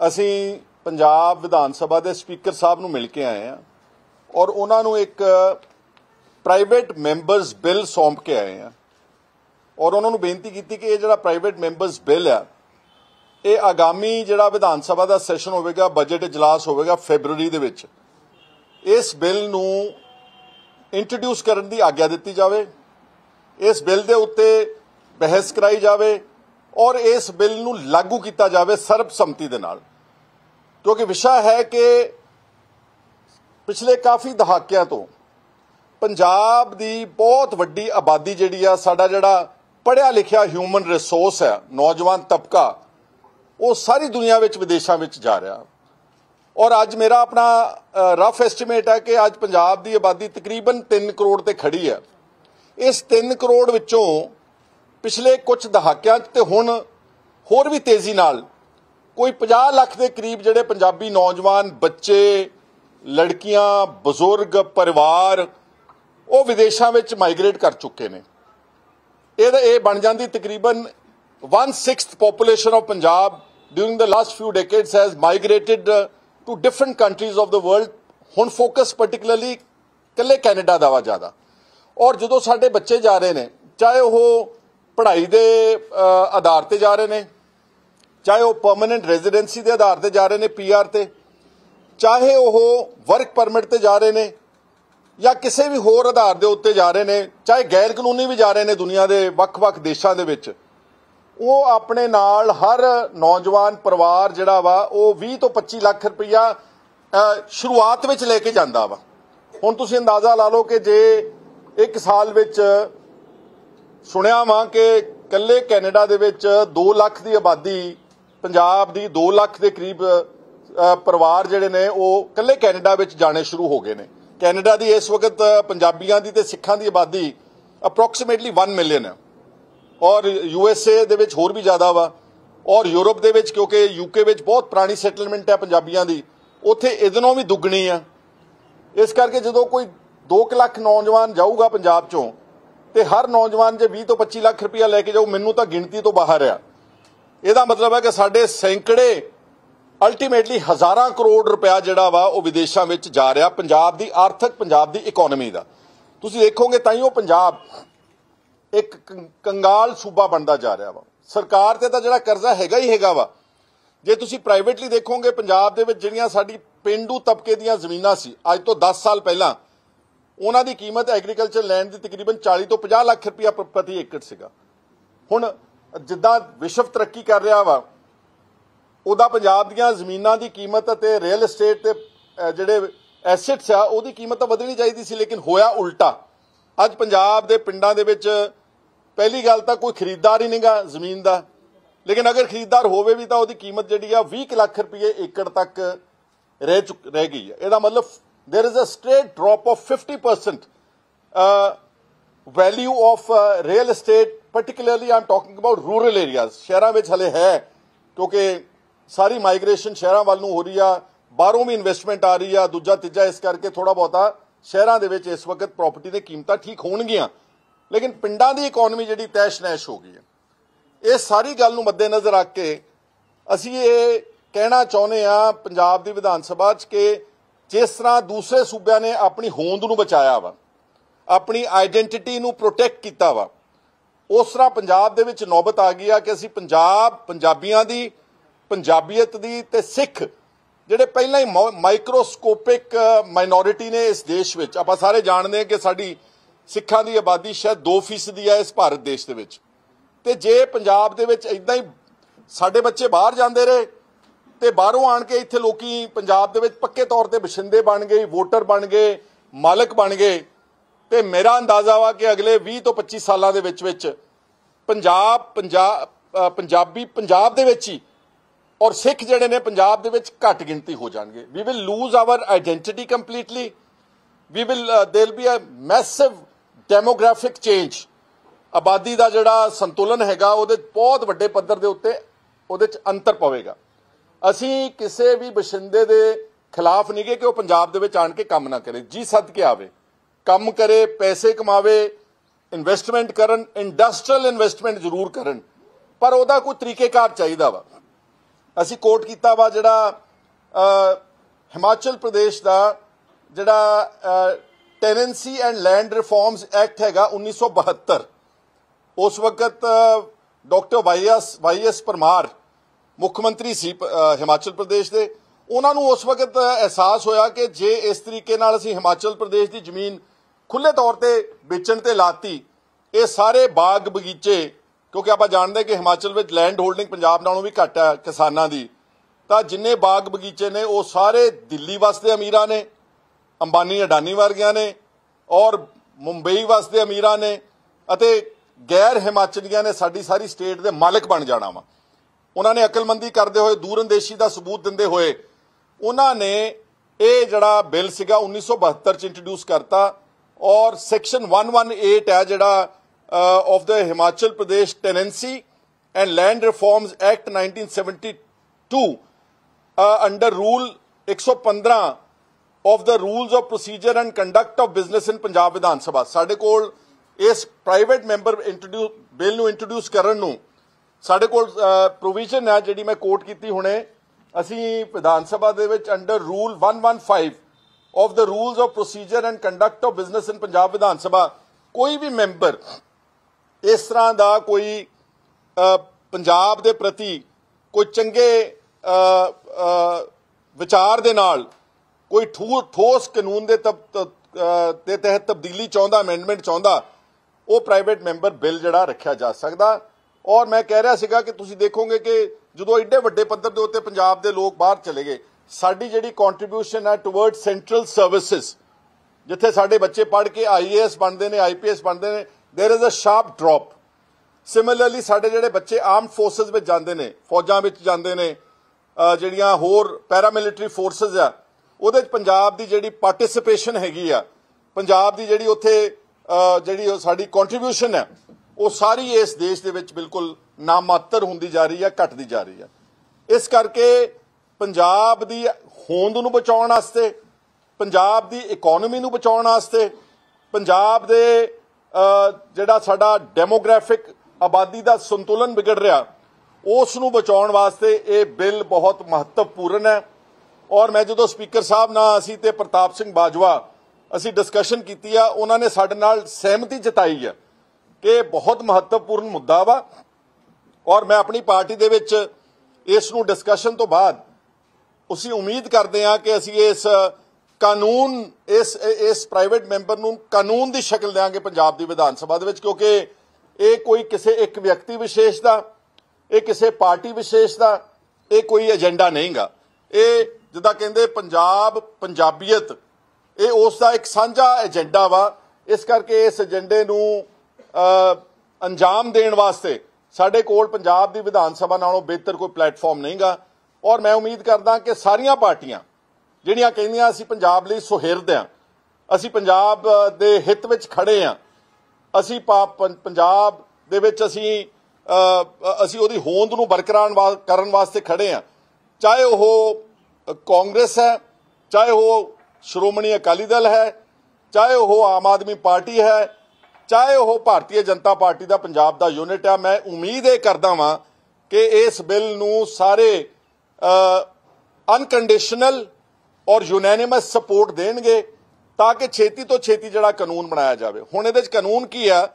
ਅਸੀਂ ਪੰਜਾਬ ਵਿਧਾਨ ਸਭਾ ਦੇ ਸਪੀਕਰ ਸਾਹਿਬ ਨੂੰ ਮਿਲ ਕੇ ਆਏ ਆ ਔਰ ਉਹਨਾਂ ਨੂੰ ਇੱਕ ਪ੍ਰਾਈਵੇਟ ਮੈਂਬਰਸ ਬਿੱਲ ਸੌਂਪ ਕੇ ਆਏ ਆ ਔਰ ਉਹਨਾਂ ਨੂੰ ਬੇਨਤੀ ਕੀਤੀ ਕਿ ਇਹ ਜਿਹੜਾ ਪ੍ਰਾਈਵੇਟ ਮੈਂਬਰਸ ਬਿੱਲ ਆ, ਇਹ ਆਗਾਮੀ ਜਿਹੜਾ ਵਿਧਾਨ ਸਭਾ ਦਾ ਸੈਸ਼ਨ ਹੋਵੇਗਾ, ਬਜਟ ਇਜਲਾਸ ਹੋਵੇਗਾ ਫੈਬਰੂਅਰੀ ਦੇ ਵਿੱਚ, ਇਸ ਬਿੱਲ ਨੂੰ ਇੰਟਰੋਡਿਊਸ ਕਰਨ ਦੀ ਆਗਿਆ ਦਿੱਤੀ ਜਾਵੇ, ਇਸ ਬਿੱਲ ਦੇ ਉੱਤੇ ਬਹਿਸ ਕਰਾਈ ਜਾਵੇ ਔਰ ਇਸ ਬਿੱਲ ਨੂੰ ਲਾਗੂ ਕੀਤਾ ਜਾਵੇ ਸਰਬਸੰਮਤੀ ਦੇ ਨਾਲ। ਕਿਉਂਕਿ ਵਿਸ਼ਾ ਹੈ ਕਿ ਪਿਛਲੇ ਕਾਫੀ ਦਹਾਕਿਆਂ ਤੋਂ ਪੰਜਾਬ ਦੀ ਬਹੁਤ ਵੱਡੀ ਆਬਾਦੀ ਜਿਹੜੀ ਆ, ਸਾਡਾ ਜਿਹੜਾ ਪੜਿਆ ਲਿਖਿਆ ਹਿਊਮਨ ਰਿਸੋਰਸ ਹੈ ਨੌਜਵਾਨ ਤਬਕਾ, ਉਹ ਸਾਰੀ ਦੁਨੀਆ ਵਿੱਚ, ਵਿਦੇਸ਼ਾਂ ਵਿੱਚ ਜਾ ਰਿਹਾ। ਔਰ ਅੱਜ ਮੇਰਾ ਆਪਣਾ ਰਫ ਐਸਟੀਮੇਟ ਹੈ ਕਿ ਅੱਜ ਪੰਜਾਬ ਦੀ ਆਬਾਦੀ ਤਕਰੀਬਨ 3 ਕਰੋੜ ਤੇ ਖੜੀ ਹੈ ਇਸ 3 ਕਰੋੜ ਵਿੱਚੋਂ ਪਿਛਲੇ ਕੁਝ ਦਹਾਕਿਆਂ 'ਚ ਤੇ ਹੁਣ ਹੋਰ ਵੀ ਤੇਜ਼ੀ ਨਾਲ ਕੋਈ 50 ਲੱਖ ਦੇ ਕਰੀਬ ਜਿਹੜੇ ਪੰਜਾਬੀ ਨੌਜਵਾਨ ਬੱਚੇ ਲੜਕੀਆਂ ਬਜ਼ੁਰਗ ਪਰਿਵਾਰ ਉਹ ਵਿਦੇਸ਼ਾਂ ਵਿੱਚ ਮਾਈਗ੍ਰੇਟ ਕਰ ਚੁੱਕੇ ਨੇ। ਇਹ ਇਹ ਬਣ ਜਾਂਦੀ ਤਕਰੀਬਨ 1/6th population of Punjab during the last few decades has migrated uh, to different countries of the ਹੁਣ ਫੋਕਸ ਪਾਰਟਿਕੂਲਰਲੀ ਕੱਲੇ ਕੈਨੇਡਾ ਦਾ ਵਾ ਜ਼ਿਆਦਾ। ਔਰ ਜਦੋਂ ਸਾਡੇ ਬੱਚੇ ਜਾ ਰਹੇ ਨੇ ਚਾਹੇ ਉਹ ਪੜ੍ਹਾਈ ਦੇ ਆਧਾਰ ਤੇ ਜਾ ਰਹੇ ਨੇ ਚਾਹੇ ਉਹ ਪਰਮਨੈਂਟ ਰੈਜ਼ੀਡੈਂਸੀ ਦੇ ਆਧਾਰ ਤੇ ਜਾ ਰਹੇ ਨੇ ਪੀਆਰ ਤੇ, ਚਾਹੇ ਉਹ ਵਰਕ ਪਰਮਿਟ ਤੇ ਜਾ ਰਹੇ ਨੇ ਜਾਂ ਕਿਸੇ ਵੀ ਹੋਰ ਆਧਾਰ ਦੇ ਉੱਤੇ ਜਾ ਰਹੇ ਨੇ, ਚਾਹੇ ਗੈਰ ਕਾਨੂੰਨੀ ਵੀ ਜਾ ਰਹੇ ਨੇ ਦੁਨੀਆ ਦੇ ਵੱਖ-ਵੱਖ ਦੇਸ਼ਾਂ ਦੇ ਵਿੱਚ, ਉਹ ਆਪਣੇ ਨਾਲ ਹਰ ਨੌਜਵਾਨ ਪਰਿਵਾਰ ਜਿਹੜਾ ਵਾ, ਉਹ 20 ਤੋਂ 25 ਲੱਖ ਰੁਪਇਆ ਸ਼ੁਰੂਆਤ ਵਿੱਚ ਲੈ ਕੇ ਜਾਂਦਾ ਵਾ। ਹੁਣ ਤੁਸੀਂ ਅੰਦਾਜ਼ਾ ਲਾ ਲਓ ਕਿ ਜੇ ਇੱਕ ਸਾਲ ਵਿੱਚ ਸੁਣਿਆ ਵਾਂ ਕਿ ਕੱਲੇ ਕੈਨੇਡਾ ਦੇ ਵਿੱਚ 2 ਲੱਖ ਦੀ ਆਬਾਦੀ ਪੰਜਾਬ ਦੀ 2 ਲੱਖ ਦੇ ਕਰੀਬ ਪਰਿਵਾਰ ਜਿਹੜੇ ਨੇ, ਉਹ ਇਕੱਲੇ ਕੈਨੇਡਾ ਵਿੱਚ ਜਾਣੇ ਸ਼ੁਰੂ ਹੋ ਗਏ ਨੇ। ਕੈਨੇਡਾ ਦੀ ਇਸ ਵਕਤ ਪੰਜਾਬੀਆਂ ਦੀ ਤੇ ਸਿੱਖਾਂ ਦੀ ਆਬਾਦੀ ਅਪਰੋਕਸੀਮੇਟਲੀ 1 ਮਿਲੀਅਨ ਹੈ। ਔਰ ਯੂ ਐੱਸ ਏ ਦੇ ਵਿੱਚ ਹੋਰ ਵੀ ਜ਼ਿਆਦਾ ਵਾ। ਔਰ ਯੂਰਪ ਦੇ ਵਿੱਚ, ਕਿਉਂਕਿ ਯੂਕੇ ਵਿੱਚ ਬਹੁਤ ਪੁਰਾਣੀ ਸੈਟਲਮੈਂਟ ਹੈ ਪੰਜਾਬੀਆਂ ਦੀ, ਉੱਥੇ ਇਹਦਨੋਂ ਵੀ ਦੁੱਗਣੀ ਆ ਇਸ ਕਰਕੇ ਜਦੋਂ ਕੋਈ 2 ਲੱਖ ਨੌਜਵਾਨ ਜਾਊਗਾ ਪੰਜਾਬ ਚੋਂ, ਤੇ ਹਰ ਨੌਜਵਾਨ ਜੇ 20 ਤੋਂ 25 ਲੱਖ ਰੁਪਇਆ ਲੈ ਕੇ ਜਾਊ, ਮੈਨੂੰ ਤਾਂ ਗਿਣਤੀ ਤੋਂ ਬਾਹਰ ਆ। ਇਹਦਾ ਮਤਲਬ ਹੈ ਕਿ ਸਾਡੇ ਸੈਂਕੜੇ ਅਲਟੀਮੇਟਲੀ ਹਜ਼ਾਰਾਂ ਕਰੋੜ ਰੁਪਇਆ ਜਿਹੜਾ ਵਾ ਉਹ ਵਿਦੇਸ਼ਾਂ ਵਿੱਚ ਜਾ ਰਿਹਾ, ਪੰਜਾਬ ਦੀ ਆਰਥਿਕ, ਪੰਜਾਬ ਦੀ ਇਕਨੋਮੀ ਦਾ। ਤੁਸੀਂ ਦੇਖੋਗੇ ਤਾਂ ਹੀ ਉਹ ਪੰਜਾਬ ਇੱਕ ਕੰਗਾਲ ਸੂਬਾ ਬਣਦਾ ਜਾ ਰਿਹਾ ਵਾ। ਸਰਕਾਰ ਤੇ ਤਾਂ ਜਿਹੜਾ ਕਰਜ਼ਾ ਹੈਗਾ ਹੀ ਹੈਗਾ ਵਾ। ਜੇ ਤੁਸੀਂ ਪ੍ਰਾਈਵੇਟਲੀ ਦੇਖੋਗੇ, ਪੰਜਾਬ ਦੇ ਵਿੱਚ ਜਿਹੜੀਆਂ ਸਾਡੀ ਪਿੰਡੂ ਤਬਕੇ ਦੀਆਂ ਜ਼ਮੀਨਾਂ ਸੀ, ਅੱਜ ਤੋਂ 10 ਸਾਲ ਪਹਿਲਾਂ, ਉਹਨਾਂ ਦੀ ਕੀਮਤ ਐਗਰੀਕਲਚਰ ਲੈਂਡ ਦੀ ਤਕਰੀਬਨ 40 ਤੋਂ 50 ਲੱਖ ਰੁਪਇਆ ਪ੍ਰਤੀ ਏਕੜ ਸੀਗਾ। ਹੁਣ ਜਿੱਦਾਂ ਵਿਸ਼ਵ ਤਰੱਕੀ ਕਰ ਰਿਹਾ ਵਾ ਉਹਦਾ ਪੰਜਾਬ ਦੀਆਂ ਜ਼ਮੀਨਾਂ ਦੀ ਕੀਮਤ ਅਤੇ ਰੀਅਲ ਏਸਟੇਟ ਤੇ ਅਹ, ਜਿਹੜੇ ਐਸੈਟਸ ਆ ਉਹਦੀ ਕੀਮਤ ਤਾਂ ਵਧਣੀ ਚਾਹੀਦੀ ਸੀ ਲੇਕਿਨ ਹੋਇਆ ਉਲਟਾ ਅੱਜ ਪੰਜਾਬ ਦੇ ਪਿੰਡਾਂ ਦੇ ਵਿੱਚ ਪਹਿਲੀ ਗੱਲ ਤਾਂ ਕੋਈ ਖਰੀਦਦਾਰ ਹੀ ਨਹੀਂਗਾ ਜ਼ਮੀਨ ਦਾ ਲੇਕਿਨ ਅਗਰ ਖਰੀਦਦਾਰ ਹੋਵੇ ਵੀ ਤਾਂ ਉਹਦੀ ਕੀਮਤ ਜਿਹੜੀ ਆ 20 ਕੁ ਲੱਖ ਰੁਪਏ ਏਕੜ ਤੱਕ ਰਹਿ ਚੁੱਕ ਰਹਿ ਗਈ ਹੈ ਇਹਦਾ ਮਤਲਬ there is a straight drop of 50% value of real estate particularly am talking about rural areas ਸ਼ਹਿਰਾਂ ਵਿੱਚ ਹਲੇ ਹੈ, ਕਿਉਂਕਿ ਸਾਰੀ ਮਾਈਗ੍ਰੇਸ਼ਨ ਸ਼ਹਿਰਾਂ ਵੱਲ ਨੂੰ ਹੋ ਰਹੀ ਆ, ਬਾਹਰੋਂ ਵੀ ਇਨਵੈਸਟਮੈਂਟ ਆ ਰਹੀ ਆ, ਦੂਜਾ, ਤੀਜਾ ਇਸ ਕਰਕੇ ਥੋੜਾ ਬਹੁਤਾ ਸ਼ਹਿਰਾਂ ਦੇ ਵਿੱਚ ਇਸ ਵਕਤ ਪ੍ਰਾਪਰਟੀ ਦੇ ਕੀਮਤਾਂ ਠੀਕ ਹੋਣਗੀਆਂ। ਲੇਕਿਨ ਪਿੰਡਾਂ ਦੀ ਇਕਨੋਮੀ ਜਿਹੜੀ ਤੈਸ਼-ਨੈਸ਼ ਹੋ ਗਈ ਹੈ। ਇਹ ਸਾਰੀ ਗੱਲ ਨੂੰ ਮੱਦੇਨਜ਼ਰ ਰੱਖ ਕੇ ਅਸੀਂ ਇਹ ਕਹਿਣਾ ਚਾਹੁੰਦੇ ਆ ਪੰਜਾਬ ਦੀ ਵਿਧਾਨ ਸਭਾ 'ਚ ਕਿ ਜਿਸ ਤਰ੍ਹਾਂ ਦੂਸਰੇ ਸੂਬਿਆਂ ਨੇ ਆਪਣੀ ਹੋਂਦ ਨੂੰ ਬਚਾਇਆ ਵਾ ਆਪਣੀ ਆਇਡੈਂਟੀਟੀ ਨੂੰ ਪ੍ਰੋਟੈਕਟ ਕੀਤਾ ਵਾ। ਉਸ ਤਰ੍ਹਾਂ ਪੰਜਾਬ ਦੇ ਵਿੱਚ ਨੌਬਤ ਆ ਗਈ ਆ ਕਿ ਅਸੀਂ ਪੰਜਾਬ, ਪੰਜਾਬੀਆਂ ਦੀ, ਪੰਜਾਬੀਅਤ ਦੀ ਤੇ ਸਿੱਖ, ਜਿਹੜੇ ਪਹਿਲਾਂ ਹੀ ਮਾਈਕਰੋਸਕੋਪਿਕ ਮਾਈਨੋਰਿਟੀ ਨੇ ਇਸ ਦੇਸ਼ ਵਿੱਚ। ਆਪਾਂ ਸਾਰੇ ਜਾਣਦੇ ਹਾਂ ਕਿ ਸਾਡੀ ਸਿੱਖਾਂ ਦੀ ਆਬਾਦੀ ਸ਼ਾਇਦ 2% ਦੀ ਹੈ ਇਸ ਭਾਰਤ ਦੇਸ਼ ਦੇ ਵਿੱਚ। ਤੇ ਜੇ ਪੰਜਾਬ ਦੇ ਵਿੱਚ ਇਦਾਂ ਹੀ ਸਾਡੇ ਬੱਚੇ ਬਾਹਰ ਜਾਂਦੇ ਰਹੇ ਤੇ ਬਾਹਰੋਂ ਆਣ ਕੇ ਇੱਥੇ ਲੋਕੀ ਪੰਜਾਬ ਦੇ ਵਿੱਚ ਪੱਕੇ ਤੌਰ ਤੇ ਬਸ਼ਿੰਦੇ ਬਣ ਗਏ, ਵੋਟਰ ਬਣ ਗਏ, ਮਾਲਕ ਬਣ ਗਏ ਤੇ ਮੇਰਾ ਅੰਦਾਜ਼ਾ ਵਾ ਕਿ ਅਗਲੇ 20 ਤੋਂ 25 ਸਾਲਾਂ ਦੇ ਵਿੱਚ ਵਿੱਚ ਪੰਜਾਬ ਪੰਜਾਬ ਪੰਜਾਬੀ, ਪੰਜਾਬ ਦੇ ਵਿੱਚ ਹੀ ਔਰ ਸਿੱਖ ਜਿਹੜੇ ਨੇ ਪੰਜਾਬ ਦੇ ਵਿੱਚ ਘੱਟ ਗਿਣਤੀ ਹੋ ਜਾਣਗੇ। We will lose our identity completely we will there be a massive demographic change ਆਬਾਦੀ ਦਾ ਜਿਹੜਾ ਸੰਤੁਲਨ ਹੈਗਾ, ਉਹਦੇ ਬਹੁਤ ਵੱਡੇ ਪੱਧਰ ਦੇ ਉੱਤੇ ਉਹਦੇ ਚ ਅੰਤਰ ਪਵੇਗਾ। ਅਸੀਂ ਕਿਸੇ ਵੀ ਬਸ਼ਿੰਦੇ ਦੇ ਖਿਲਾਫ ਨਹੀਂਗੇ ਕਿ ਉਹ ਪੰਜਾਬ ਦੇ ਵਿੱਚ ਆਣ ਕੇ ਕੰਮ ਨਾ ਕਰੇ। ਜੀ ਸੱਦ ਕੇ ਆਵੇ। ਕੰਮ ਕਰੇ, ਪੈਸੇ ਕਮਾਵੇ ਇਨਵੈਸਟਮੈਂਟ ਕਰਨ ਇੰਡਸਟਰੀਅਲ ਇਨਵੈਸਟਮੈਂਟ ਜ਼ਰੂਰ ਕਰਨ। ਪਰ ਉਹਦਾ ਕੋਈ ਤਰੀਕੇਕਾਰ ਚਾਹੀਦਾ ਵਾ। ਅਸੀਂ ਕੋਟ ਕੀਤਾ ਵਾ ਜਿਹੜਾ ਹਿਮਾਚਲ ਪ੍ਰਦੇਸ਼ ਦਾ ਜਿਹੜਾ tenancy and land reforms act ਹੈਗਾ 1972 ਉਸ ਵਕਤ ਡਾਕਟਰ ਵਾਈਐਸ ਵਾਈਐਸ ਪਰਮਾਰ, ਮੁੱਖ ਮੰਤਰੀ ਸੀ ਹਿਮਾਚਲ ਪ੍ਰਦੇਸ਼ ਦੇ। ਉਹਨਾਂ ਨੂੰ ਉਸ ਵਕਤ ਅਹਿਸਾਸ ਹੋਇਆ ਕਿ ਜੇ ਇਸ ਤਰੀਕੇ ਨਾਲ ਅਸੀਂ ਹਿਮਾਚਲ ਪ੍ਰਦੇਸ਼ ਦੀ ਜ਼ਮੀਨ ਖੁੱਲੇ ਤੌਰ ਤੇ ਵੇਚਣ ਤੇ ਲਾਤੀ, ਇਹ ਸਾਰੇ ਬਾਗ ਬਗੀਚੇ, ਕਿਉਂਕਿ ਆਪਾਂ ਜਾਣਦੇ ਕਿ ਹਿਮਾਚਲ ਵਿੱਚ ਲੈਂਡ ਹੋਲਡਿੰਗ ਪੰਜਾਬ ਨਾਲੋਂ ਵੀ ਘੱਟ ਹੈ ਕਿਸਾਨਾਂ ਦੀ, ਤਾਂ ਜਿੰਨੇ ਬਾਗ ਬਗੀਚੇ ਨੇ, ਉਹ ਸਾਰੇ ਦਿੱਲੀ ਵਸਦੇ ਅਮੀਰਾਂ ਨੇ, ਅੰਬਾਨੀ ਅਡਾਨੀ ਵਰਗਿਆਂ ਨੇ, ਔਰ ਮੁੰਬਈ ਵਸਦੇ ਅਮੀਰਾਂ ਨੇ, ਅਤੇ ਗੈਰ ਹਿਮਾਚਲੀਆਂ ਨੇ ਸਾਡੀ ਸਾਰੀ ਸਟੇਟ ਦੇ ਮਾਲਕ ਬਣ ਜਾਣਾ ਵਾ। ਉਹਨਾਂ ਨੇ ਅਕਲਮੰਦੀ ਕਰਦੇ ਹੋਏ, ਦੂਰਅੰਦੇਸ਼ੀ ਦਾ ਸਬੂਤ ਦਿੰਦੇ ਹੋਏ, ਉਹਨਾਂ ਨੇ ਇਹ ਜਿਹੜਾ ਬਿੱਲ ਸੀਗਾ 1972 ਚ ਇੰਟਰੋਡਿਊਸ ਕਰਤਾ ਔਰ ਸੈਕਸ਼ਨ 118 ਹੈ ਜਿਹੜਾ of the Himachal Pradesh tenancy and land reforms act 1972 under rule 115 of the rules of procedure and conduct of business in Punjab Vidhan Sabha ਸਾਡੇ ਕੋਲ ਇਸ ਪ੍ਰਾਈਵੇਟ ਮੈਂਬਰ ਇੰਟਰੋਡਿਊਸ ਬਿੱਲ ਨੂੰ ਇੰਟਰੋਡਿਊਸ ਕਰਨ ਨੂੰ ਸਾਡੇ ਕੋਲ ਪ੍ਰੋਵੀਜ਼ਨ ਹੈ ਜਿਹੜੀ ਮੈਂ ਕੋਟ ਕੀਤੀ ਹੁਣੇ। ਅਸੀਂ ਵਿਧਾਨ ਸਭਾ ਦੇ ਵਿੱਚ under rule 115 of the rules of procedure and conduct of business in Punjab Vidhan Sabha ਕੋਈ ਵੀ ਮੈਂਬਰ ਇਸ ਤਰ੍ਹਾਂ ਦਾ ਕੋਈ ਪੰਜਾਬ ਦੇ ਪ੍ਰਤੀ ਕੋਈ ਚੰਗੇ ਵਿਚਾਰ ਦੇ ਨਾਲ ਕੋਈ ਠੂ- ਠੋਸ ਕਾਨੂੰਨ ਦੇ ਤ- ਦੇ ਤਹਿਤ ਤਬਦੀਲੀ ਚਾਹੁੰਦਾ ਅਮੈਂਡਮੈਂਟ ਚਾਹੁੰਦਾ ਉਹ ਪ੍ਰਾਈਵੇਟ ਮੈਂਬਰ ਬਿੱਲ ਜਿਹੜਾ ਰੱਖਿਆ ਜਾ ਸਕਦਾ ਔਰ ਮੈਂ ਕਹਿ ਰਿਹਾ ਸੀਗਾ ਕਿ ਤੁਸੀਂ ਦੇਖੋਗੇ ਕਿ ਜਦੋਂ ਐਡੇ ਵੱਡੇ ਪੱਧਰ ਦੇ ਉੱਤੇ ਪੰਜਾਬ ਦੇ ਲੋਕ ਬਾਹਰ ਚਲੇ ਗਏ ਸਾਡੀ ਜਿਹੜੀ ਕੰਟਰੀਬਿਊਸ਼ਨ ਹੈ ਟੁਵਰਡ ਸੈਂਟਰਲ ਸਰਵਿਸਿਜ਼ ਜਿੱਥੇ ਸਾਡੇ ਬੱਚੇ ਪੜ੍ਹ ਕੇ ਆਈਏਐਸ ਬਣਦੇ ਨੇ ਆਈਪੀਐਸ ਬਣਦੇ ਨੇ there is a sharp drop similarly ਸਾਡੇ ਜਿਹੜੇ ਬੱਚੇ ਆਰਮਡ ਫੋਰਸਸ ਵਿੱਚ ਜਾਂਦੇ ਨੇ ਫੌਜਾਂ ਵਿੱਚ ਜਾਂਦੇ ਨੇ ਅ, ਜਿਹੜੀਆਂ ਹੋਰ ਪੈਰਾਮਿਲਟਰੀ ਫੋਰਸਸ ਆ ਉਹਦੇ ਵਿੱਚ ਪੰਜਾਬ ਦੀ ਜਿਹੜੀ ਪਾਰਟਿਸਿਪੇਸ਼ਨ ਹੈਗੀ ਆ ਪੰਜਾਬ ਦੀ ਜਿਹੜੀ ਉੱਥੇ ਅ, ਜਿਹੜੀ ਉਹ ਸਾਡੀ ਕੰਟਰੀਬਿਊਸ਼ਨ ਹੈ ਉਹ ਸਾਰੀ ਇਸ ਦੇਸ਼ ਦੇ ਵਿੱਚ ਬਿਲਕੁਲ ਨਾਮਾਤਰ ਹੁੰਦੀ ਜਾ ਰਹੀ ਹੈ ਘਟਦੀ ਜਾ ਰਹੀ ਹੈ ਇਸ ਕਰਕੇ ਪੰਜਾਬ ਦੀ ਹੋਂਦ ਨੂੰ ਬਚਾਉਣ ਵਾਸਤੇ, ਪੰਜਾਬ ਦੀ ਇਕਨੋਮੀ ਨੂੰ ਬਚਾਉਣ ਵਾਸਤੇ, ਪੰਜਾਬ ਦੇ ਜਿਹੜਾ ਸਾਡਾ ਡੈਮੋਗ੍ਰਾਫਿਕ ਆਬਾਦੀ ਦਾ ਸੰਤੁਲਨ ਵਿਗੜ ਰਿਹਾ, ਉਸ ਨੂੰ ਬਚਾਉਣ ਵਾਸਤੇ ਇਹ ਬਿੱਲ ਬਹੁਤ ਮਹੱਤਵਪੂਰਨ ਹੈ। ਔਰ ਮੈਂ ਜਦੋਂ ਸਪੀਕਰ ਸਾਹਿਬ ਨਾਲ ਅਸੀਂ ਤੇ ਪ੍ਰਤਾਪ ਸਿੰਘ ਬਾਜਵਾ ਅਸੀਂ ਡਿਸਕਸ਼ਨ ਕੀਤੀ ਆ, ਉਹਨਾਂ ਨੇ ਸਾਡੇ ਨਾਲ ਸਹਿਮਤੀ ਜਤਾਈ ਹੈ ਕਿ ਇਹ ਬਹੁਤ ਮਹੱਤਵਪੂਰਨ ਮੁੱਦਾ ਵਾ। ਔਰ ਮੈਂ ਆਪਣੀ ਪਾਰਟੀ ਦੇ ਵਿੱਚ ਇਸ ਨੂੰ ਡਿਸਕਸ਼ਨ ਤੋਂ ਬਾਅਦ ਅਸੀਂ ਉਮੀਦ ਕਰਦੇ ਹਾਂ ਕਿ ਅਸੀਂ ਇਸ ਕਾਨੂੰਨ, ਇਸ ਇਸ ਪ੍ਰਾਈਵੇਟ ਮੈਂਬਰ ਨੂੰ ਕਾਨੂੰਨ ਦੀ ਸ਼ਕਲ ਦੇਵਾਂਗੇ ਪੰਜਾਬ ਦੀ ਵਿਧਾਨ ਸਭਾ ਦੇ ਵਿੱਚ, ਕਿਉਂਕਿ ਇਹ ਕੋਈ ਕਿਸੇ ਇੱਕ ਵਿਅਕਤੀ ਵਿਸ਼ੇਸ਼ ਦਾ, ਇਹ ਕਿਸੇ ਪਾਰਟੀ ਵਿਸ਼ੇਸ਼ ਦਾ, ਇਹ ਕੋਈ ਏਜੰਡਾ ਨਹੀਂਗਾ। ਇਹ ਜਿੱਦਾਂ ਕਹਿੰਦੇ ਪੰਜਾਬ, ਪੰਜਾਬੀਅਤ, ਇਹ ਉਸ ਦਾ ਇੱਕ ਸਾਂਝਾ ਏਜੰਡਾ ਵਾ। ਇਸ ਕਰਕੇ ਇਸ ਏਜੰਡੇ ਨੂੰ ਅੰਜਾਮ ਦੇਣ ਵਾਸਤੇ ਸਾਡੇ ਕੋਲ ਪੰਜਾਬ ਦੀ ਵਿਧਾਨ ਸਭਾ ਨਾਲੋਂ ਬਿਹਤਰ ਕੋਈ ਪਲੇਟਫਾਰਮ ਨਹੀਂਗਾ। ਔਰ ਮੈਂ ਉਮੀਦ ਕਰਦਾ ਕਿ ਸਾਰੀਆਂ ਪਾਰਟੀਆਂ ਜਿਹੜੀਆਂ ਕਹਿੰਦੀਆਂ ਅਸੀਂ ਪੰਜਾਬ ਲਈ ਸੁਹਿਰਦ ਹਾਂ ਅਸੀਂ ਪੰਜਾਬ ਦੇ ਹਿੱਤ ਵਿੱਚ ਖੜੇ ਹਾਂ ਅਸੀਂ ਪਾ- ਪੰਜਾਬ ਦੇ ਵਿੱਚ ਅਸੀਂ ਅਸੀਂ ਉਹਦੀ ਹੋਂਦ ਨੂੰ ਬਰਕਰਾਰ ਵਾ- ਕਰਨ ਵਾਸਤੇ ਖੜੇ ਹਾਂ ਚਾਹੇ ਉਹ ਕਾਂਗਰਸ ਹੈ, ਚਾਹੇ ਉਹ ਸ਼੍ਰੋਮਣੀ ਅਕਾਲੀ ਦਲ ਹੈ, ਚਾਹੇ ਉਹ ਆਮ ਆਦਮੀ ਪਾਰਟੀ ਹੈ, ਚਾਹੇ ਉਹ ਭਾਰਤੀ ਜਨਤਾ ਪਾਰਟੀ ਦਾ ਪੰਜਾਬ ਦਾ ਯੂਨਿਟ ਆ, ਮੈਂ ਉਮੀਦ ਇਹ ਕਰਦਾ ਵਾਂ ਕਿ ਇਸ ਬਿੱਲ ਨੂੰ ਸਾਰੇ ਅਨਕੰਡੀਸ਼ਨਲ ਔਰ ਯੂਨੈਨਿਮਸ ਸਪੋਰਟ ਦੇਣਗੇ ਤਾਂ ਕਿ ਛੇਤੀ ਤੋਂ ਛੇਤੀ ਜਿਹੜਾ ਕਾਨੂੰਨ ਬਣਾਇਆ ਜਾਵੇ। ਹੁਣ ਇਹਦੇ ਵਿੱਚ ਕਾਨੂੰਨ ਕੀ ਆ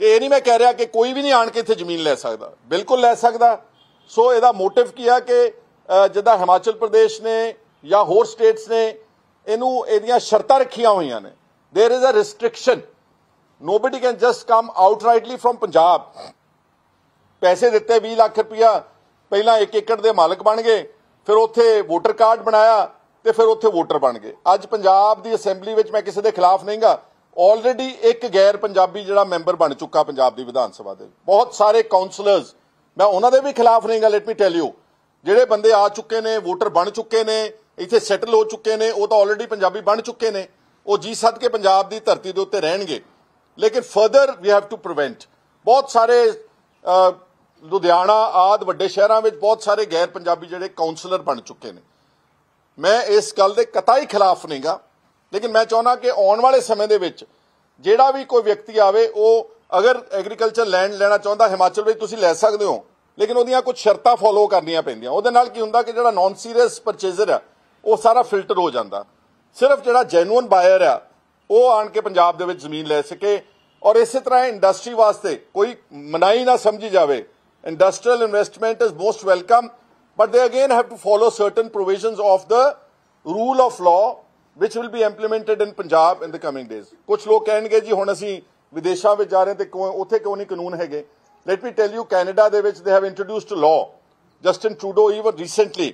ਕਿ ਇਹ ਨਹੀਂ ਮੈਂ ਕਹਿ ਰਿਹਾ ਕਿ ਕੋਈ ਵੀ ਨਹੀਂ ਆਣ ਕੇ ਇੱਥੇ ਜ਼ਮੀਨ ਲੈ ਸਕਦਾ। ਬਿਲਕੁਲ ਲੈ ਸਕਦਾ। ਸੋ ਇਹਦਾ ਮੋਟਿਵ ਕੀ ਆ ਕਿ ਜਿੱਦਾਂ ਹਿਮਾਚਲ ਪ੍ਰਦੇਸ਼ ਨੇ ਜਾਂ ਹੋਰ ਸਟੇਟਸ ਨੇ, ਇਹਨੂੰ ਇਹਦੀਆਂ ਸ਼ਰਤਾਂ ਰੱਖੀਆਂ ਹੋਈਆਂ ਨੇ। There is a restriction. Nobody can just come outrightly from punjab ਪੈਸੇ ਦਿੱਤੇ 20 ਲੱਖ ਰੁਪਇਆ ਪਹਿਲਾਂ 1 ਏਕੜ ਦੇ ਮਾਲਕ ਬਣ ਗਏ, ਫਿਰ ਉੱਥੇ ਵੋਟਰ ਕਾਰਡ ਬਣਾਇਆ ਤੇ ਫਿਰ ਉੱਥੇ ਵੋਟਰ ਬਣ ਗਏ। ਅੱਜ ਪੰਜਾਬ ਦੀ ਅਸੈਂਬਲੀ ਵਿੱਚ ਮੈਂ ਕਿਸੇ ਦੇ ਖਿਲਾਫ ਨਹੀਂਗਾ। ਆਲਰੇਡੀ ਇੱਕ ਗੈਰ ਪੰਜਾਬੀ ਜਿਹੜਾ ਮੈਂਬਰ ਬਣ ਚੁੱਕਾ ਪੰਜਾਬ ਦੀ ਵਿਧਾਨ ਸਭਾ ਦੇ ਬਹੁਤ ਸਾਰੇ ਕਾਉਂਸਲਰਸ ਮੈਂ ਉਹਨਾਂ ਦੇ ਵੀ ਖਿਲਾਫ ਨਹੀਂਗਾ ਲੈਟ ਮੀ ਟੈਲ ਯੂ ਜਿਹੜੇ ਬੰਦੇ ਆ ਚੁੱਕੇ ਨੇ, ਵੋਟਰ ਬਣ ਚੁੱਕੇ ਨੇ, ਇੱਥੇ ਸੈਟਲ ਹੋ ਚੁੱਕੇ ਨੇ, ਉਹ ਤਾਂ ਆਲਰੇਡੀ ਪੰਜਾਬੀ ਬਣ ਚੁੱਕੇ ਨੇ। ਉਹ ਜੀ ਸੱਦ ਕੇ ਪੰਜਾਬ ਦੀ ਧਰਤੀ ਦੇ ਉੱਤੇ ਰਹਿਣਗੇ। ਲੇਕਿਨ further we have to prevent ਬਹੁਤ ਸਾਰੇ ਲੁਧਿਆਣਾ ਆਦ ਵੱਡੇ ਸ਼ਹਿਰਾਂ ਵਿੱਚ ਬਹੁਤ ਸਾਰੇ ਗੈਰ ਪੰਜਾਬੀ ਜਿਹੜੇ ਕਾਉਂਸਲਰ ਬਣ ਚੁੱਕੇ ਨੇ। ਮੈਂ ਇਸ ਗੱਲ ਦੇ ਕਤਾਈ ਖਿਲਾਫ ਨਹੀਂਗਾ, ਲੇਕਿਨ ਮੈਂ ਚਾਹੁੰਦਾ ਕਿ ਆਉਣ ਵਾਲੇ ਸਮੇਂ ਦੇ ਵਿੱਚ ਜਿਹੜਾ ਵੀ ਕੋਈ ਵਿਅਕਤੀ ਆਵੇ, ਉਹ ਅਗਰ ਐਗਰੀਕਲਚਰ ਲੈਂਡ ਲੈਣਾ ਚਾਹੁੰਦਾ, ਹਿਮਾਚਲ ਵਿੱਚ ਤੁਸੀਂ ਲੈ ਸਕਦੇ ਹੋ, ਲੇਕਿਨ ਉਹਦੀਆਂ ਕੁਝ ਸ਼ਰਤਾਂ ਫੋਲੋ ਕਰਨੀਆਂ ਪੈਂਦੀਆਂ। ਉਹਦੇ ਨਾਲ ਕੀ ਹੁੰਦਾ ਕਿ ਜਿਹੜਾ ਨਾਨ ਸੀਰੀਅਸ ਪਰਚੇਜ਼ਰ ਆ, ਉਹ ਸਾਰਾ ਫਿਲਟਰ ਹੋ ਜਾਂਦਾ। ਸਿਰਫ ਜਿਹੜਾ ਜੈਨੂਇਨ ਬਾਇਰ ਆ, ਉਹ ਆਣ ਕੇ ਪੰਜਾਬ ਦੇ ਵਿੱਚ ਜ਼ਮੀਨ ਲੈ ਸਕੇ। ਔਰ ਇਸੇ ਤਰ੍ਹਾਂ ਇੰਡਸਟਰੀ ਵਾਸਤੇ ਕੋਈ ਮਨਾਈ ਨਾ ਸਮਝੀ ਜਾਵੇ industrial investment is most welcome but they again have to follow certain provisions of the rule of law which will be implemented in Punjab in the coming days. ਕੁਝ ਲੋਕ ਕਹਿਣਗੇ ਜੀ ਹੁਣ ਅਸੀਂ ਵਿਦੇਸ਼ਾਂ ਵਿੱਚ ਜਾ ਰਹੇ ਤੇ ਉੱਥੇ ਕਿਉਂ ਨਹੀਂ ਕਾਨੂੰਨ ਹੈਗੇ let me tell you Canada ਦੇ ਵਿੱਚ they have introduced law Justin Trudeau even recently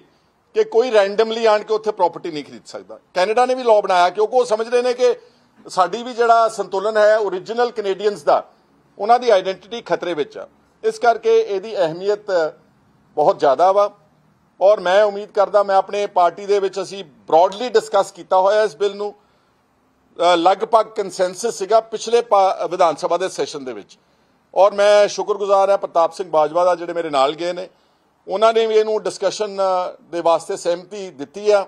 ਕਿ ਕੋਈ ਰੈਂਡਮਲੀ ਆਣ ਕੇ ਉੱਥੇ ਪ੍ਰਾਪਰਟੀ ਨਹੀਂ ਖਰੀਦ ਸਕਦਾ ਕੈਨੇਡਾ ਨੇ ਵੀ ਲਾਅ ਬਣਾਇਆ ਕਿਉਂਕਿ ਉਹ ਸਮਝਦੇ ਨੇ ਕਿ ਸਾਡੀ ਵੀ ਜਿਹੜਾ ਸੰਤੁਲਨ ਹੈ ਓਰੀਜਨਲ ਕੈਨੇਡੀਅਨਸ ਦਾ ਉਹਨਾਂ ਦੀ ਆਇਡੈਂਟੀਟੀ ਖਤਰੇ ਵਿੱਚ ਆ ਇਸ ਕਰਕੇ ਇਹਦੀ ਅਹਿਮੀਅਤ ਬਹੁਤ ਜ਼ਿਆਦਾ ਵਾ। ਔਰ ਮੈਂ ਉਮੀਦ ਕਰਦਾ, ਮੈਂ ਆਪਣੇ ਪਾਰਟੀ ਦੇ ਵਿੱਚ ਅਸੀਂ ਬ੍ਰੌਡਲੀ ਡਿਸਕਸ ਕੀਤਾ ਹੋਇਆ ਇਸ ਬਿੱਲ ਨੂੰ। ਲਗਭਗ ਕੰਸੈਂਸਸ ਸੀਗਾ ਪਿਛਲੇ ਪਾ- ਵਿਧਾਨ ਸਭਾ ਦੇ ਸੈਸ਼ਨ ਦੇ ਵਿੱਚ। ਔਰ ਮੈਂ ਸ਼ੁਕਰਗੁਜ਼ਾਰ ਹਾਂ ਪ੍ਰਤਾਪ ਸਿੰਘ ਬਾਜਵਾ ਦਾ, ਜਿਹੜੇ ਮੇਰੇ ਨਾਲ ਗਏ ਨੇ। ਉਹਨਾਂ ਨੇ ਵੀ ਇਹਨੂੰ ਡਿਸਕਸ਼ਨ ਦੇ ਵਾਸਤੇ ਸਹਿਮਤੀ ਦਿੱਤੀ ਆ।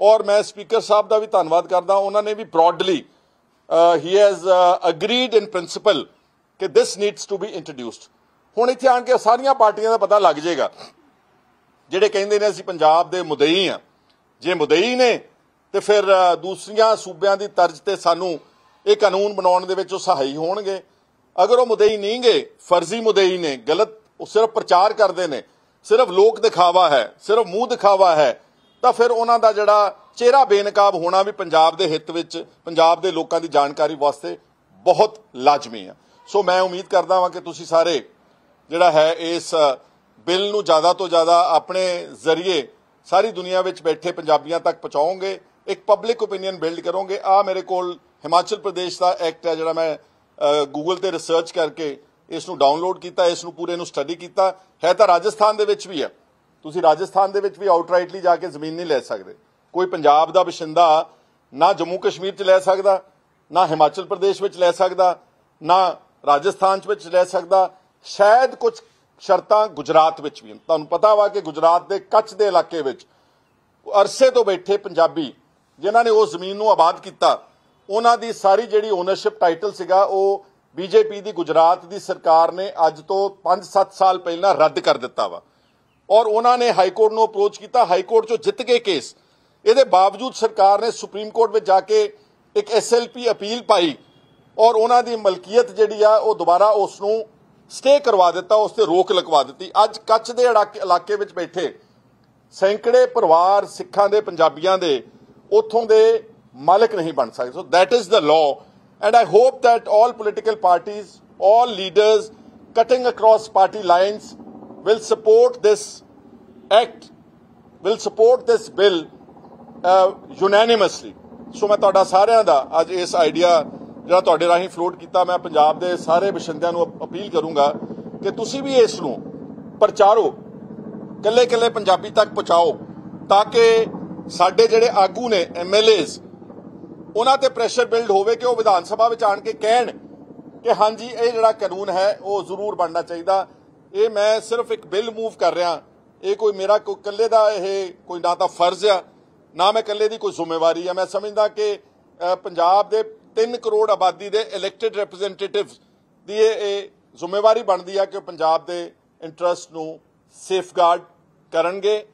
ਔਰ ਮੈਂ ਸਪੀਕਰ ਸਾਹਿਬ ਦਾ ਵੀ ਧੰਨਵਾਦ ਕਰਦਾ। ਉਹਨਾਂ ਨੇ ਵੀ ਬ੍ਰੌਡਲੀ ਹੀ ਹੈਜ਼ ਅਗਰੀਡ ਇਨ ਪ੍ਰਿੰਸੀਪਲ ਕਿ this needs to be introduced ਹੁਣ ਇੱਥੇ ਆਣ ਕੇ ਸਾਰੀਆਂ ਪਾਰਟੀਆਂ ਦਾ ਪਤਾ ਲੱਗ ਜਾਏਗਾ। ਜਿਹੜੇ ਕਹਿੰਦੇ ਨੇ ਅਸੀਂ ਪੰਜਾਬ ਦੇ ਮੁਦਈ ਆ ਜੇ ਮੁਦਈ ਨੇ, ਤੇ ਫਿਰ ਦੂਸਰੀਆਂ ਸੂਬਿਆਂ ਦੀ ਤਰਜ਼ ਤੇ ਸਾਨੂੰ ਇਹ ਕਾਨੂੰਨ ਬਣਾਉਣ ਦੇ ਵਿੱਚ ਉਹ ਸਹਾਈ ਹੋਣਗੇ। ਅਗਰ ਉਹ ਮੁਦਈ ਨਹੀਂ ਗਏ, ਫਰਜ਼ੀ ਮੁਦਈ ਨੇ, ਗਲਤ, ਉਹ ਸਿਰਫ ਪ੍ਰਚਾਰ ਕਰਦੇ ਨੇ, ਸਿਰਫ ਲੋਕ ਦਿਖਾਵਾ ਹੈ, ਸਿਰਫ ਮੂੰਹ ਦਿਖਾਵਾ ਹੈ, ਤਾਂ ਫਿਰ ਉਹਨਾਂ ਦਾ ਜਿਹੜਾ ਚਿਹਰਾ ਬੇਨਕਾਬ ਹੋਣਾ ਵੀ ਪੰਜਾਬ ਦੇ ਹਿੱਤ ਵਿੱਚ, ਪੰਜਾਬ ਦੇ ਲੋਕਾਂ ਦੀ ਜਾਣਕਾਰੀ ਵਾਸਤੇ ਬਹੁਤ ਲਾਜ਼ਮੀ ਆ ਸੋ ਮੈਂ ਉਮੀਦ ਕਰਦਾ ਹਾਂ ਕਿ ਤੁਸੀਂ ਸਾਰੇ ਜਿਹੜਾ ਹੈ ਇਸ ਬਿੱਲ ਨੂੰ ਜ਼ਿਆਦਾ ਤੋਂ ਜ਼ਿਆਦਾ ਆਪਣੇ ਜ਼ਰੀਏ ਸਾਰੀ ਦੁਨੀਆ ਵਿੱਚ ਬੈਠੇ ਪੰਜਾਬੀਆਂ ਤੱਕ ਪਹੁੰਚਾਉਂਗੇ ਇੱਕ ਪਬਲਿਕ ਓਪੀਨੀਅਨ ਬਿਲਡ ਕਰੋਗੇ। ਆ ਮੇਰੇ ਕੋਲ ਹਿਮਾਚਲ ਪ੍ਰਦੇਸ਼ ਦਾ ਐਕਟ ਹੈ ਜਿਹੜਾ ਮੈਂ ਗੂਗਲ ਤੇ ਰਿਸਰਚ ਕਰਕੇ ਇਸ ਨੂੰ ਡਾਊਨਲੋਡ ਕੀਤਾ, ਇਸ ਨੂੰ ਪੂਰੇ ਨੂੰ ਸਟੱਡੀ ਕੀਤਾ। ਹੈ ਤਾਂ ਰਾਜਸਥਾਨ ਦੇ ਵਿੱਚ ਵੀ ਹੈ। ਤੁਸੀਂ ਰਾਜਸਥਾਨ ਦੇ ਵਿੱਚ ਵੀ ਆਊਟਰਾਈਟਲੀ ਜਾ ਕੇ ਜ਼ਮੀਨ ਨਹੀਂ ਲੈ ਸਕਦੇ। ਕੋਈ ਪੰਜਾਬ ਦਾ ਵਸਿੰਦਾ ਨਾ ਜੰਮੂ ਕਸ਼ਮੀਰ 'ਚ ਲੈ ਸਕਦਾ, ਨਾ ਹਿਮਾਚਲ ਪ੍ਰਦੇਸ਼ ਵਿੱਚ ਲੈ ਸਕਦਾ, ਨਾ ਰਾਜਸਥਾਨ 'ਚ ਵਿੱਚ ਲੈ ਸਕਦਾ। ਸ਼ਾਇਦ ਕੁਝ ਸ਼ਰਤਾਂ ਗੁਜਰਾਤ ਵਿੱਚ ਵੀ ਹਨ। ਤੁਹਾਨੂੰ ਪਤਾ ਵਾ ਕਿ ਗੁਜਰਾਤ ਦੇ ਕੱਚ ਦੇ ਇਲਾਕੇ ਵਿੱਚ ਅਰਸੇ ਤੋਂ ਬੈਠੇ ਪੰਜਾਬੀ ਜਿਨ੍ਹਾਂ ਨੇ ਉਸ ਜ਼ਮੀਨ ਨੂੰ ਆਬਾਦ ਕੀਤਾ, ਉਹਨਾਂ ਦੀ ਸਾਰੀ ਜਿਹੜੀ ਓਨਰਸ਼ਿਪ ਟਾਈਟਲ ਸੀਗਾ, ਉਹ ਬੀਜੇਪੀ ਦੀ ਗੁਜਰਾਤ ਦੀ ਸਰਕਾਰ ਨੇ ਅੱਜ ਤੋਂ 5-7 ਸਾਲ ਪਹਿਲਾਂ ਰੱਦ ਕਰ ਦਿੱਤਾ ਵਾ। ਔਰ ਉਹਨਾਂ ਨੇ ਹਾਈ ਕੋਰਟ ਨੂੰ ਅਪਰੋਚ ਕੀਤਾ। ਹਾਈ ਕੋਰਟ ਚੋਂ ਜਿੱਤ ਗਏ ਕੇਸ ਇਹਦੇ ਬਾਵਜੂਦ ਸਰਕਾਰ ਨੇ ਸੁਪਰੀਮ ਕੋਰਟ ਵਿੱਚ ਜਾ ਕੇ ਇੱਕ ਐਸਐਲਪੀ ਅਪੀਲ ਪਾਈ ਔਰ ਉਹਨਾਂ ਦੀ ਮਲਕੀਅਤ ਜਿਹੜੀ ਆ, ਉਹ ਦੁਬਾਰਾ ਉਸ ਨੂੰ ਸਟੇ ਕਰਵਾ ਦਿੱਤਾ ਉਸ ਤੇ ਰੋਕ ਲਗਵਾ ਦਿੱਤੀ ਅੱਜ ਕੱਚ ਦੇ ਇਲਾਕੇ ਵਿੱਚ ਬੈਠੇ ਸੈਂਕੜੇ ਪਰਿਵਾਰ ਸਿੱਖਾਂ ਦੇ ਪੰਜਾਬੀਆਂ ਦੇ ਉਥੋਂ ਦੇ ਮਾਲਕ ਨਹੀਂ ਬਣ ਸਕਦੇ so that is the law and I hope that all political ਪਾਰਟੀਆਂ all leaders cutting across party lines will support this act, will support this bill uh, unanimously. So ਮੈਂ ਤੁਹਾਡਾ ਸਾਰਿਆਂ ਦਾ ਅੱਜ ਇਸ ਆਈਡੀਆ ਜਿਹੜਾ ਤੁਹਾਡੇ ਰਾਹੀਂ ਫਲੋਟ ਕੀਤਾ, ਮੈਂ ਪੰਜਾਬ ਦੇ ਸਾਰੇ ਵਸਿੰਦਿਆਂ ਨੂੰ ਅਪੀਲ ਕਰੂੰਗਾ ਕਿ ਤੁਸੀਂ ਵੀ ਇਸ ਨੂੰ ਪ੍ਰਚਾਰੋ ਕੱਲੇ ਕੱਲੇ ਪੰਜਾਬੀ ਤੱਕ ਪਹੁੰਚਾਓ, ਤਾਂ ਕਿ ਸਾਡੇ ਜਿਹੜੇ ਆਗੂ ਨੇ ਐਮਐਲਏਜ਼ ਉਹਨਾਂ ਤੇ ਪ੍ਰੈਸ਼ਰ ਬਿਲਡ ਹੋਵੇ ਕਿ ਉਹ ਵਿਧਾਨ ਸਭਾ ਵਿੱਚ ਆਣ ਕੇ ਕਹਿਣ ਕਿ ਹਾਂਜੀ, ਇਹ ਜਿਹੜਾ ਕਾਨੂੰਨ ਹੈ, ਉਹ ਜ਼ਰੂਰ ਬਣਨਾ ਚਾਹੀਦਾ। ਇਹ ਮੈਂ ਸਿਰਫ ਇੱਕ ਬਿੱਲ ਮੂਵ ਕਰ ਰਿਹਾ। ਇਹ ਕੋਈ ਮੇਰਾ ਕੋਈ ਇਕੱਲੇ ਦਾ ਇਹ ਕੋਈ ਨਾ ਤਾਂ ਫਰਜ਼ ਆ, ਨਾ ਮੈਂ ਇਕੱਲੇ ਦੀ ਕੋਈ ਜ਼ਿੰਮੇਵਾਰੀ ਆ। ਮੈਂ ਸਮਝਦਾ ਕਿ ਪੰਜਾਬ ਦੇ 3 ਕਰੋੜ ਆਬਾਦੀ ਦੇ ਇਲੈਕਟਿਡ ਰਿਪਰੈਜ਼ੈਂਟੇਟਿਵਸ ਦੀ ਇਹ ਜ਼ਿੰਮੇਵਾਰੀ ਬਣਦੀ ਆ ਕਿ ਉਹ ਪੰਜਾਬ ਦੇ ਇੰਟਰਸਟ ਨੂੰ ਸੇਫਗਾਰਡ ਕਰਨਗੇ।